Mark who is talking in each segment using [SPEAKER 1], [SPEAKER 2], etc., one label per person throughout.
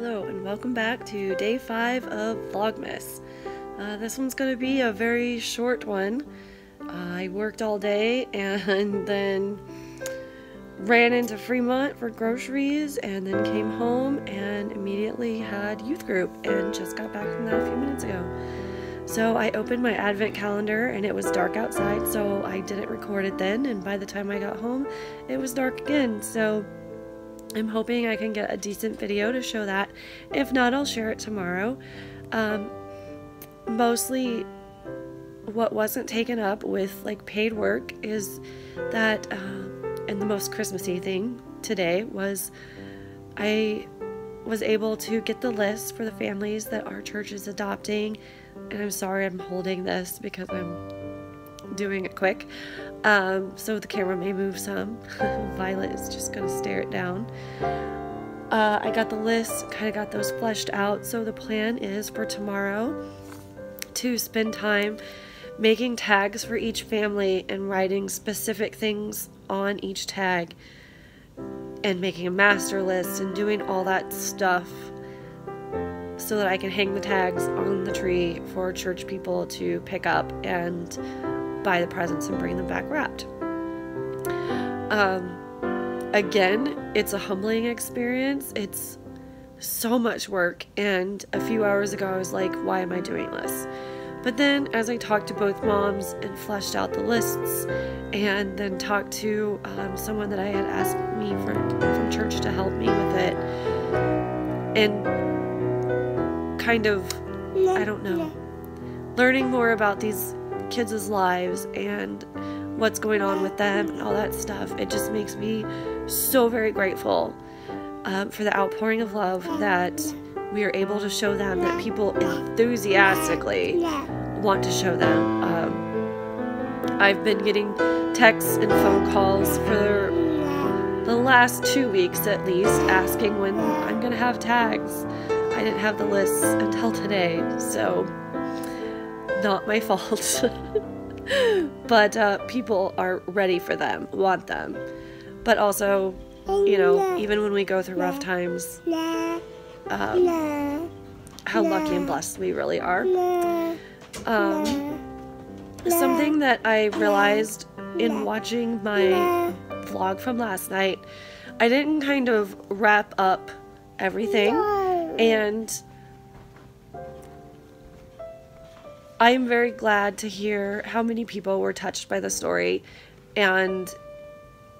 [SPEAKER 1] Hello, and welcome back to day five of Vlogmas. Uh, this one's going to be a very short one. I worked all day and then ran into Fremont for groceries and then came home and immediately had youth group and just got back from that a few minutes ago. So I opened my advent calendar and it was dark outside, so I didn't record it then. And by the time I got home, it was dark again. So I'm hoping I can get a decent video to show that. If not, I'll share it tomorrow. Um, mostly what wasn't taken up with like paid work is that, uh, and the most Christmassy thing today was I was able to get the list for the families that our church is adopting and I'm sorry I'm holding this because I'm doing it quick. Um, so the camera may move some. Violet is just going to stare it down. Uh, I got the list, kind of got those fleshed out. So the plan is for tomorrow to spend time making tags for each family and writing specific things on each tag and making a master list and doing all that stuff so that I can hang the tags on the tree for church people to pick up and buy the presents and bring them back wrapped. Um, again, it's a humbling experience. It's so much work, and a few hours ago, I was like, why am I doing this? But then, as I talked to both moms and fleshed out the lists, and then talked to um, someone that I had asked me for, from church to help me with it, and kind of, I don't know, learning more about these kids' lives and what's going on with them and all that stuff, it just makes me so very grateful um, for the outpouring of love that we are able to show them that people enthusiastically want to show them. Um, I've been getting texts and phone calls for the last two weeks at least asking when I'm going to have tags. I didn't have the lists until today, so not my fault. but uh, people are ready for them, want them. But also, you know, even when we go through rough times, um, how lucky and blessed we really are. Um, something that I realized in watching my vlog from last night, I didn't kind of wrap up everything and I'm very glad to hear how many people were touched by the story and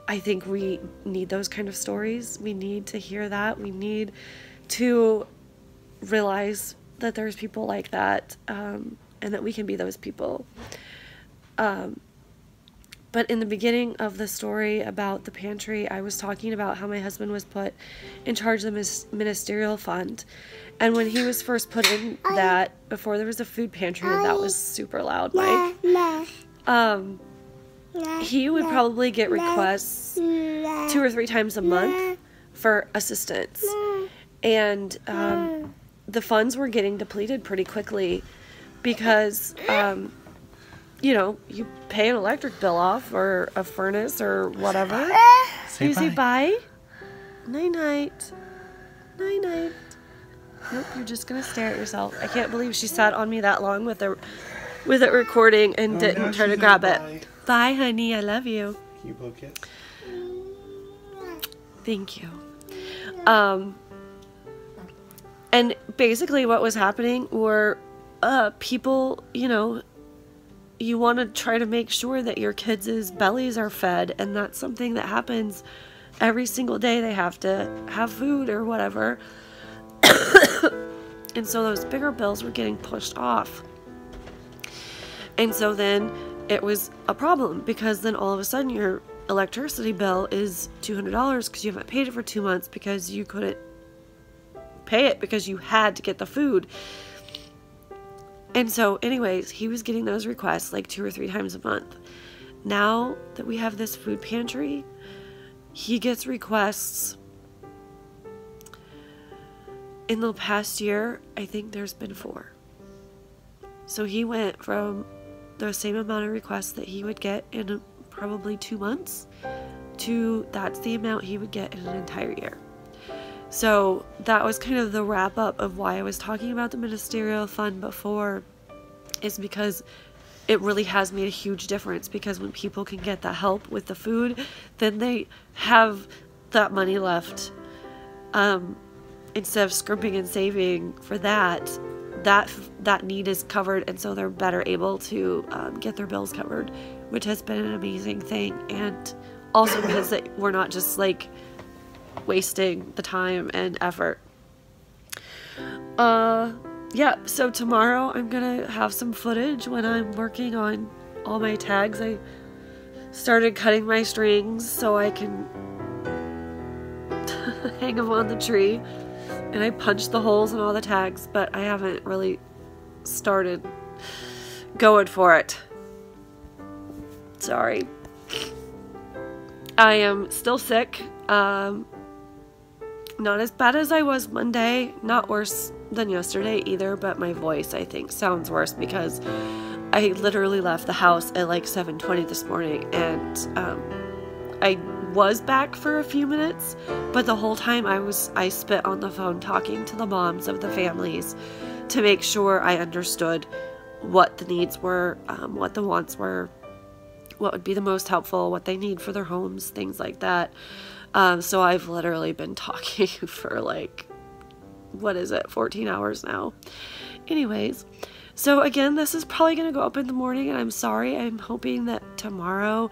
[SPEAKER 1] I think we need those kind of stories. We need to hear that. We need to realize that there's people like that um, and that we can be those people. Um, but in the beginning of the story about the pantry, I was talking about how my husband was put in charge of the ministerial fund. And when he was first put in that, before there was a food pantry, that was super loud, mic. Um, he would probably get requests two or three times a month for assistance. And um, the funds were getting depleted pretty quickly because um, you know, you pay an electric bill off or a furnace or whatever.
[SPEAKER 2] Say
[SPEAKER 1] you
[SPEAKER 2] bye.
[SPEAKER 1] say bye. Night night. Night night. Nope, you're just gonna stare at yourself. I can't believe she sat on me that long with the with it recording and
[SPEAKER 2] Oh,
[SPEAKER 1] didn't try to grab
[SPEAKER 2] bye.
[SPEAKER 1] it. Bye, honey. I love you.
[SPEAKER 2] Can you blow kiss?
[SPEAKER 1] Thank you. Um, and basically, what was happening were uh, people, you know, you want to try to make sure that your kids' bellies are fed, and that's something that happens every single day. They have to have food or whatever. and so those bigger bills were getting pushed off. And so then it was a problem because then all of a sudden your electricity bill is $200 because you haven't paid it for two months because you couldn't pay it because you had to get the food. And so, anyways, he was getting those requests like two or three times a month. Now that we have this food pantry, he gets requests. In the past year, I think there's been four. So he went from the same amount of requests that he would get in probably two months to that's the amount he would get in an entire year. So that was kind of the wrap up of why I was talking about the ministerial fund before, is because it really has made a huge difference because when people can get that help with the food, then they have that money left. Um, instead of scrimping and saving for that, that that need is covered, and so they're better able to um, get their bills covered, which has been an amazing thing, and also means that we're not just like wasting the time and effort. Uh, yeah, so tomorrow I'm gonna have some footage when I'm working on all my tags. I started cutting my strings so I can hang them on the tree and I punched the holes in all the tags, but I haven't really started going for it. Sorry. I am still sick. Um, not as bad as I was Monday, not worse than yesterday either, but my voice I think sounds worse because I literally left the house at like 7:20 this morning and um, I was back for a few minutes, but the whole time I was I spit on the phone talking to the moms of the families to make sure I understood what the needs were, um, what the wants were, what would be the most helpful, what they need for their homes, things like that. Um, so I've literally been talking for like, what is it, 14 hours now. Anyways, so again, this is probably going to go up in the morning, and I'm sorry. I'm hoping that tomorrow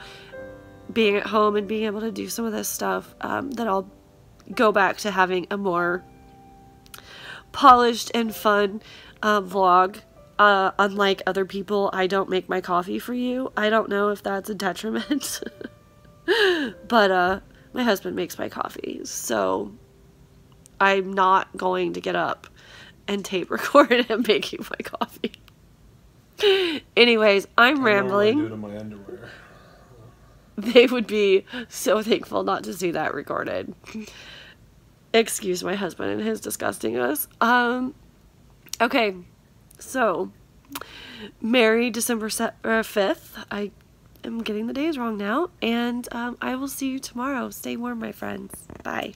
[SPEAKER 1] being at home and being able to do some of this stuff, um, that I'll go back to having a more polished and fun uh, vlog. Uh, unlike other people, I don't make my coffee for you. I don't know if that's a detriment. but uh, my husband makes my coffee, so I'm not going to get up and tape record him making my coffee. Anyways, I'm rambling they would be so thankful not to see that recorded. Excuse my husband and his disgustingness. Um, okay, so Merry December 5th. Uh, I am getting the days wrong now, and um, I will see you tomorrow. Stay warm, my friends. Bye.